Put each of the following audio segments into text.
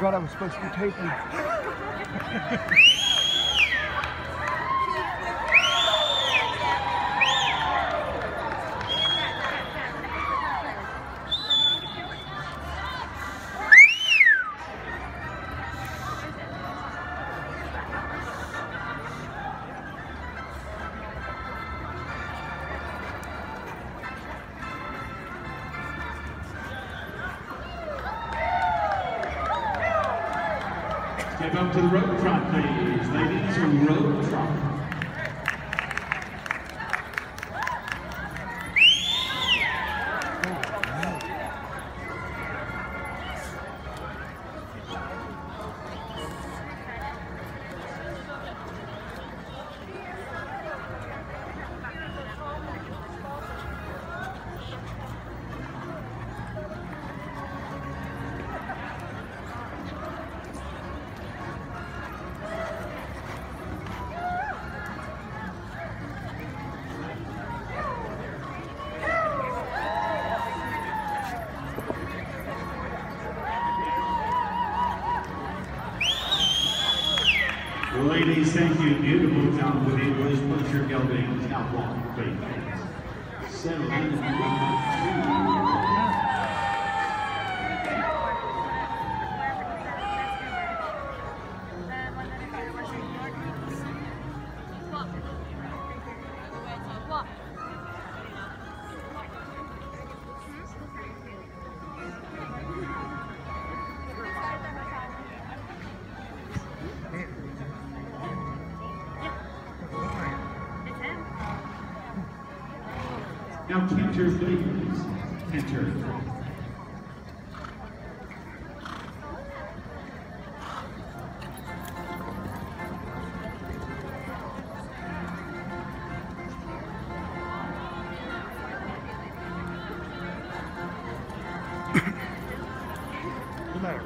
forgot I was supposed to be taping. Up to the rope trot, please. Ladies, rope trot. Ladies, thank you. Beautiful job with English. Put your geldings out long, Now, canter, please. Canter. Isn't that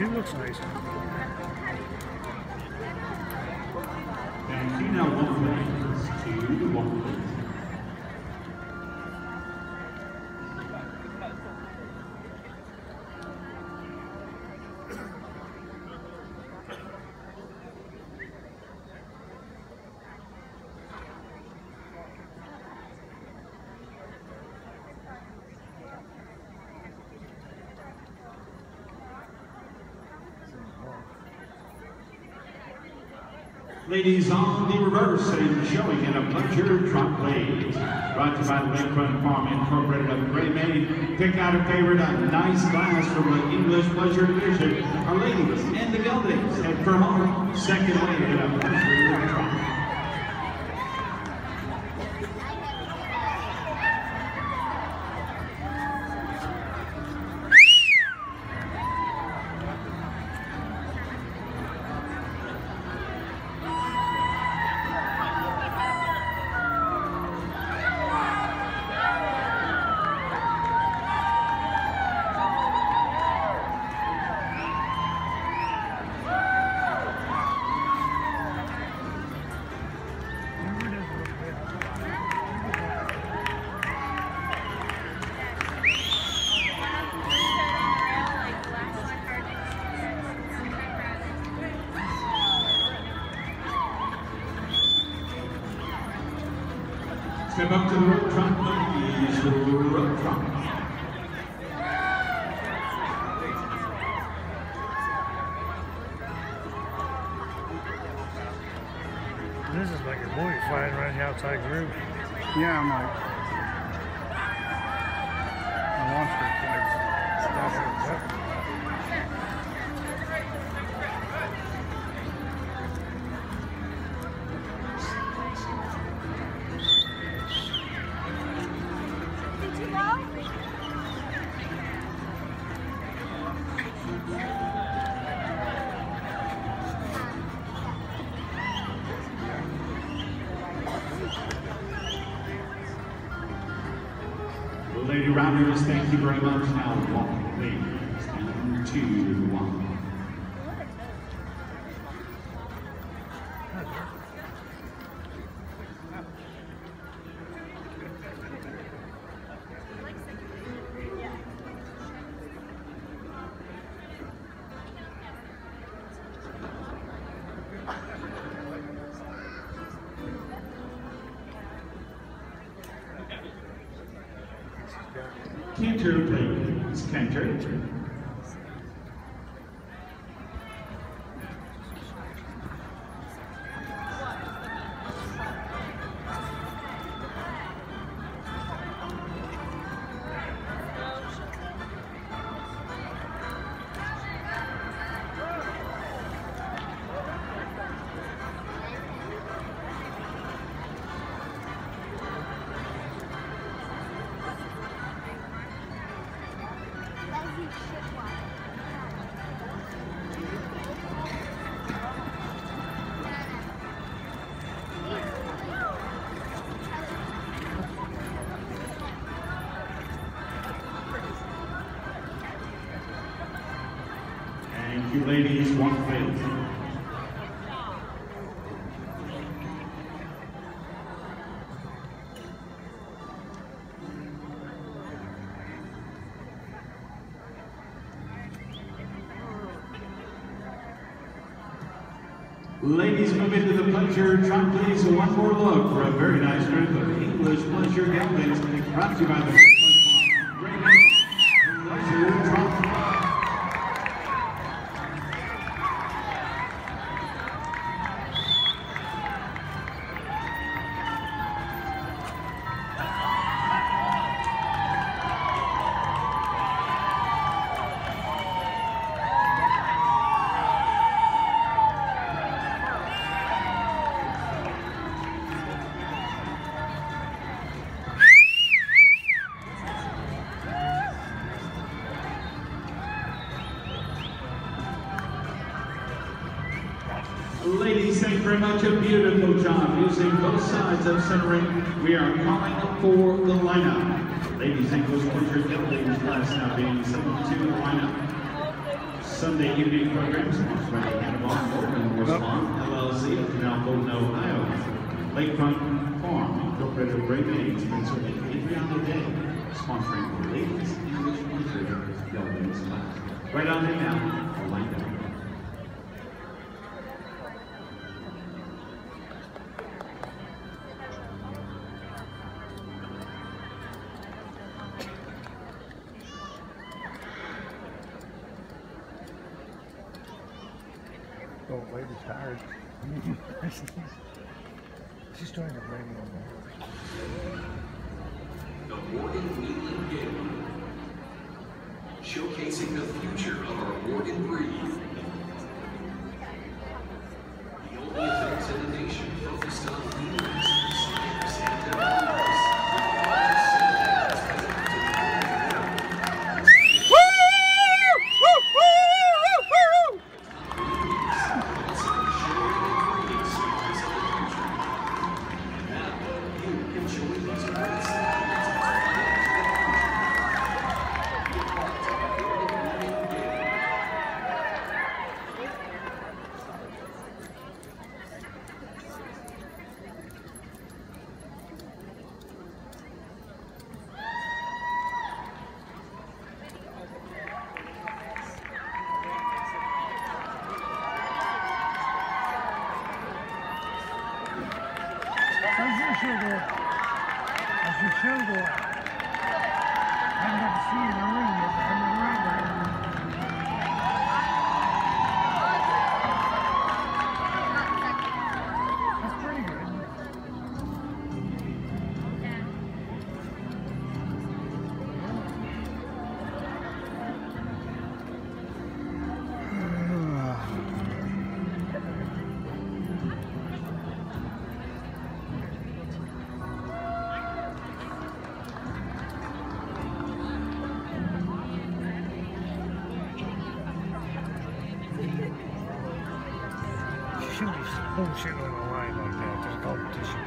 Suit looks nice. You. Now, one. Two, one Ladies on the reverse and showing in a pleasure trot blade. Brought to you by the Lakefront Farm Incorporated of Gray Maine. Pick out a favorite, a nice glass from the English Pleasure Division. Our ladies and the geldings head for home. Second wave in a Step up to the rope trot, please. Rope trot. This is like a boy flying right outside group. Yeah, I'm like, I watched it twice. Lady Rounders, thank you very much. Now walk, ladies, down to one. Canter, please. canter. You, ladies. Walk, please. Ladies, move into the pleasure trot, please. One more look for a very nice group of English pleasure geldings brought to you by the Ladies, thank you very much. A beautiful job using both sides of centering. We are calling for the lineup. Ladies, English Pleasure Geldings class now being sent to the lineup. Sunday evening program sponsored by the Hannibal Morgan LLC of Canal Fulton, Ohio. Lakefront Farm Incorporated of Plains, Spencer and Adriana Day, sponsoring the Ladies English Pleasure Geldings class. Right on in now, the lineup. She's trying to bring on The Morgan Wheeling Game. Showcasing the future of our Morgan breed. As you should go. bullshit on the line like that competition.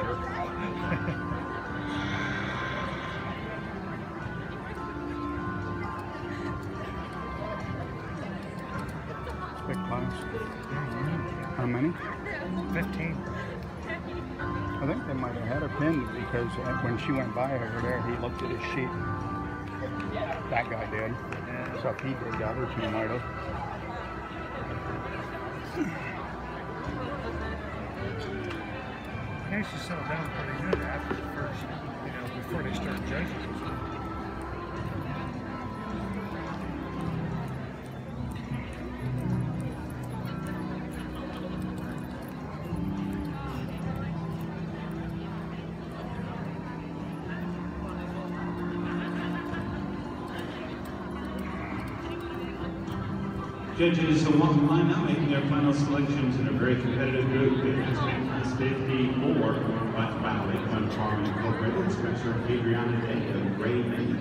you. Big. Mm -hmm. How many? Fifteen. I think they might have had a pin because uh, when she went by over there, he looked at his sheet. That guy did. Yeah. So if he did, the other two might have. They actually settled down pretty good after the first, you know, before they started judging. Judges one line now making their final selections in a very competitive group. It's been class 54, watched by Lakeland Farm Incorporated, Spencer Adriana Day of Gray Maine.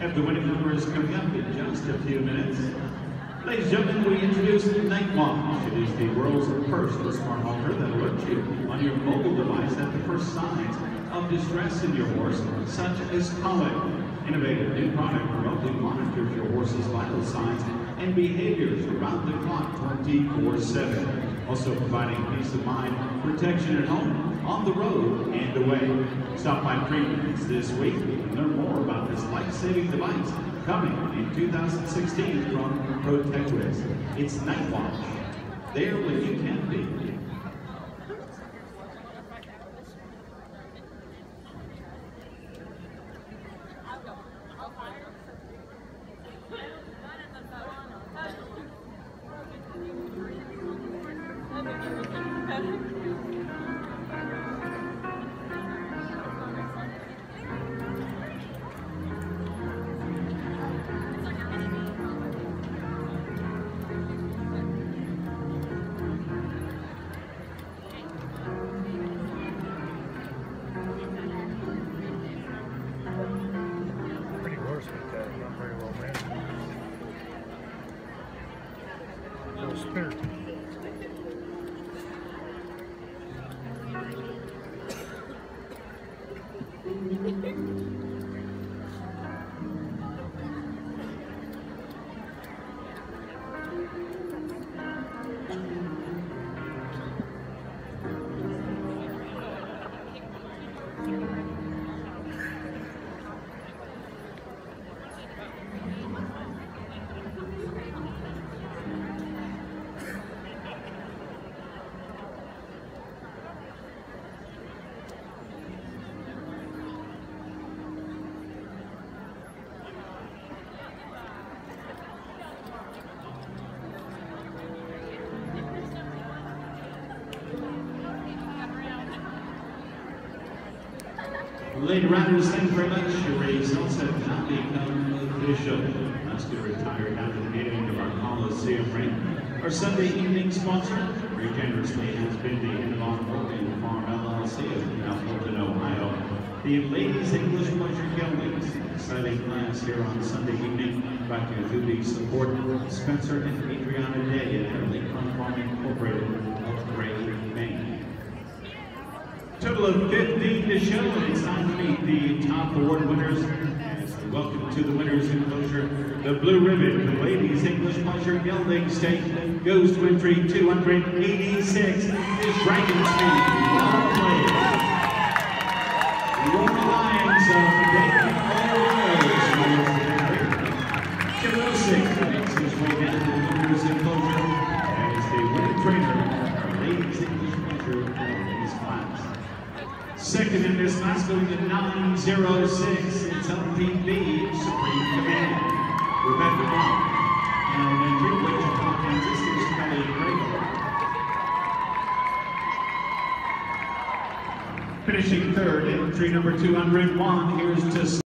Have the winning numbers coming up in just a few minutes. Ladies and gentlemen, we introduce Night Watch. It is the world's first smart halter that alerts you on your mobile device at the first signs of distress in your horse, such as colic. Innovative new product remotely monitors your horse's vital signs and behaviors around the clock 24-7. Also providing peace of mind, protection at home, on the road, and away. Stop by Premiums this week and learn more about this life-saving device coming in 2016 from Protequus. It's Night Watch. There when you can be. Little Lady Riders, thank you very much. Your results have now become official. Get retired down to the beginning of our Coliseum ring. Our Sunday evening sponsor, very generously, has been the Innovon Farm LLC of Appleton, Ohio. The Ladies English Pleasure Geldings, exciting class here on Sunday evening. Back to you through the support of Spencer and Adriana Day at Lakefront Farm Incorporated of Gray, Maine. Total of 15 to show, it's time to meet the top award winners. Welcome to the winners enclosure. The blue ribbon, the ladies English pleasure gelding stake goes to entry 286 is Speed. Well played. Lions of Dayton, Ohio. Jim Wilson makes his way down to the winners enclosure as the winning trainer of ladies English pleasure geldings class. Second in this class going to 906, it's LPB Supreme Command. Rebecca Brown. And in three Wichita, Kansas, is Kelly Craig. Finishing third, entry number 201, here's to